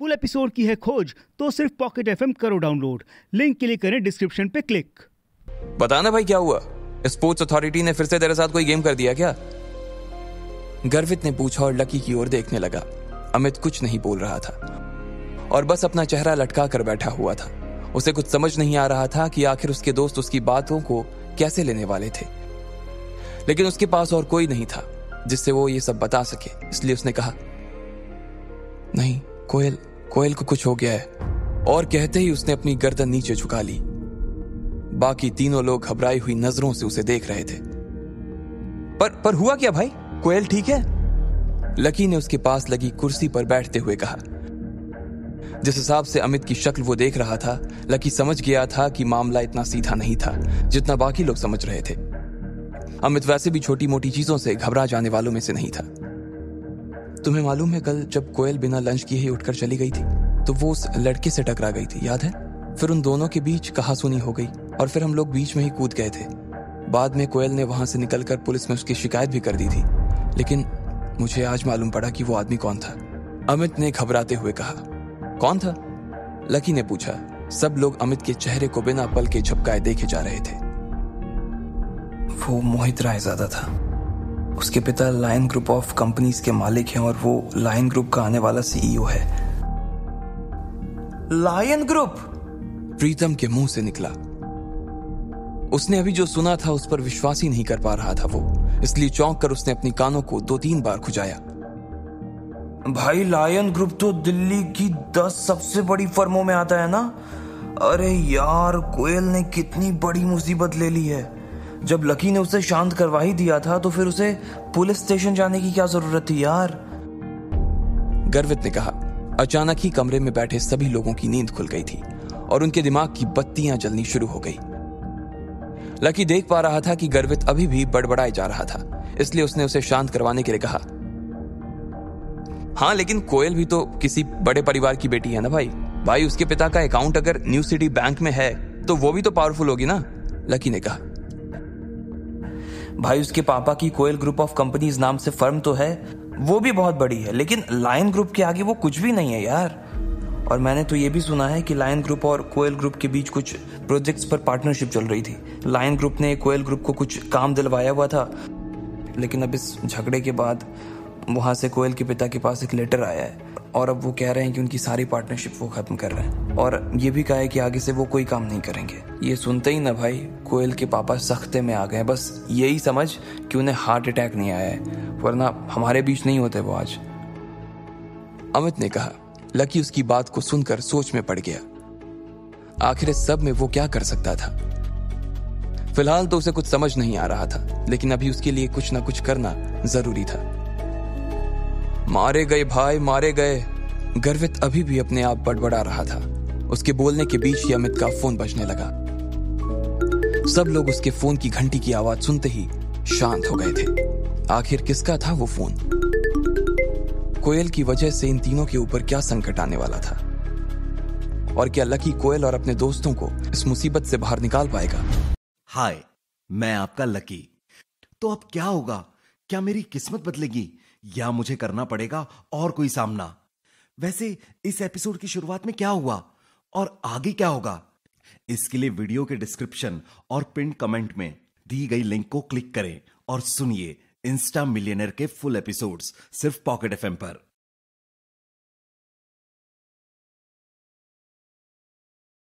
Full episode की है खोज तो सिर्फ़ पॉकेट एफएम करो डाउनलोड। लिंक के लिए करें डिस्क्रिप्शन पे क्लिक। बताना भाई क्या हुआ? स्पोर्ट्स अथॉरिटी ने फिर से तेरे साथ कोई गेम कर दिया क्या? गर्वित ने पूछा और लकी की ओर देखने लगा। अमित कुछ नहीं बोल रहा था। और बस अपना चेहरा लटका कर बैठा हुआ था। उसे कुछ समझ नहीं आ रहा था कि आखिर उसके दोस्त उसकी बातों को कैसे लेने वाले थे। लेकिन उसके पास और कोई नहीं था, जिससे वो ये सब बता सके। इसलिए उसने कहा, नहीं, कोयल कोयल को कुछ हो गया है। और कहते ही उसने अपनी गर्दन नीचे झुका ली। बाकी तीनों लोग घबराई हुई नज़रों से उसे देख रहे थे। पर पर हुआ क्या भाई? कोयल ठीक है? लकी ने उसके पास लगी कुर्सी पर बैठते हुए कहा। जिस हिसाब से अमित की शक्ल वो देख रहा था, लकी समझ गया था कि मामला इतना सीधा नहीं था, जितना बाकी लोग समझ रहे थे। अमित वैसे भी छोटी मोटी चीज़ों से घबरा जाने वालों में से नहीं था। तुम्हें मालूम है, कल जब कोयल बिना लंच किए ही उठकर चली गई थी तो वो उस लड़के से टकरा गई थी, याद है? फिर उन दोनों के बीच कहा सुनी हो गई, और फिर हम लोग बीच में ही कूद गए थे। बाद में कोयल ने वहाँ से निकलकर पुलिस में उसकी शिकायत भी कर दी थी, लेकिन मुझे आज मालूम पड़ा कि वो आदमी कौन था। अमित ने घबराते हुए कहा, कौन था? लकी ने पूछा, सब लोग अमित के चेहरे को बिना पल के झपकाए देखे जा रहे थे। वो मोहित राय ज़्यादा था। उसके पिता लायन ग्रुप ऑफ़ कंपनीज़ के मालिक हैं और वो लायन ग्रुप का आने वाला सीईओ है। लायन ग्रुप प्रीतम के मुँह से निकला। उसने अभी जो सुना था उस पर विश्वास ही नहीं कर पा रहा था वो। इसलिए चौंक कर उसने अपनी कानों को दो तीन बार खुजाया। भाई लायन ग्रुप तो दिल्ली की दस सबसे बड़ी फर्मों में आता है ना? अरे यार, कोयल ने कितनी बड़ी मुसीबत ले ली है। जब लकी ने उसे शांत करवा ही दिया था तो फिर उसे पुलिस स्टेशन जाने की क्या ज़रूरत थी यार? गर्वित ने कहा, अचानक ही कमरे में बैठे सभी लोगों की नींद खुल गई थी और उनके दिमाग की बत्तियाँ जलनी शुरू हो गई। लकी देख पा रहा था कि गर्वित अभी भी बड़बड़ाए जा रहा था, इसलिए उसने उसे शांत करवाने के लिए कहा। हाँ लेकिन कोयल भी तो किसी बड़े परिवार की बेटी है ना भाई? भाई, उसके पिता का अकाउंट अगर न्यू सिटी बैंक में है तो वो भी तो पावरफुल होगी ना? लकी ने कहा। भाई, उसके पापा की कोयल ग्रुप ऑफ़ कंपनीज़ नाम से फर्म तो है, वो भी बहुत बड़ी है, लेकिन लायन ग्रुप के आगे वो कुछ भी नहीं है यार। और मैंने तो ये भी सुना है कि लायन ग्रुप और कोयल ग्रुप के बीच कुछ प्रोजेक्ट्स पर पार्टनरशिप चल रही थी। लायन ग्रुप ने कोयल ग्रुप को कुछ काम दिलवाया हुआ था, लेकिन अब इस झगड़े के बाद वहाँ से कोयल के पिता के पास एक लेटर आया है। और अब वो कह रहे हैं कि उनकी सारी पार्टनरशिप वो खत्म कर रहे हैं। और ये भी कहा है कि आगे से वो कोई काम नहीं करेंगे। ये सुनते ही ना भाई, कोयल के पापा सख्ते में आ गए बस यही समझ कि उन्हें हार्ट अटैक नहीं आया है, वरना हमारे बीच नहीं होते वो आज। अमित ने कहा, लकी उसकी बात को सुनकर सोच में पड़ गया। आखिर सब में वो क्या कर सकता था? फ़िलहाल तो उसे कुछ समझ नहीं आ रहा था, लेकिन अभी उसके लिए कुछ ना कुछ करना ज़रूरी था। मारे गए भाई, मारे गए। गर्वित अभी भी अपने आप बड़बड़ा रहा था। उसके बोलने के बीच ही अमित का फ़ोन बजने लगा। सब लोग उसके फ़ोन की घंटी की आवाज़ सुनते ही शांत हो गए थे। आखिर किसका था वो फ़ोन? कोयल की वजह से इन तीनों के ऊपर क्या संकट आने वाला था? और क्या लकी कोयल और अपने दोस्तों को इस मुसीबत से बाहर निकाल पाएगा? हाय, मैं आपका लकी। तो अब क्या होगा? क्या मेरी किस्मत बदलेगी? या मुझे करना पड़ेगा और कोई सामना? वैसे, इस एपिसोड की शुरुआत में क्या हुआ? और आगे क्या होगा? इसके लिए वीडियो के डिस्क्रिप्शन और पिन कमेंट में दी गई लिंक को क्लिक करें और सुनिए इंस्टा मिलियनर के फुल एपिसोड्स सिर्फ़ पॉकेट एफएम पर।